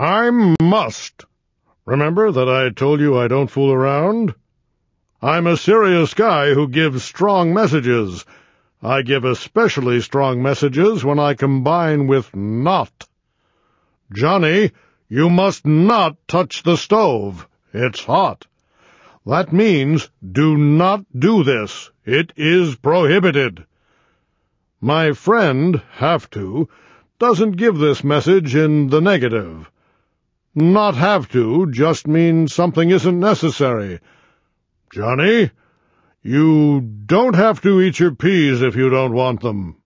I must. Remember that I told you I don't fool around? I'm a serious guy who gives strong messages. I give especially strong messages when I combine with not. Johnny, you must not touch the stove. It's hot. That means do not do this. It is prohibited. My friend, have to, doesn't give this message in the negative. Not have to just means something isn't necessary. Johnny, you don't have to eat your peas if you don't want them.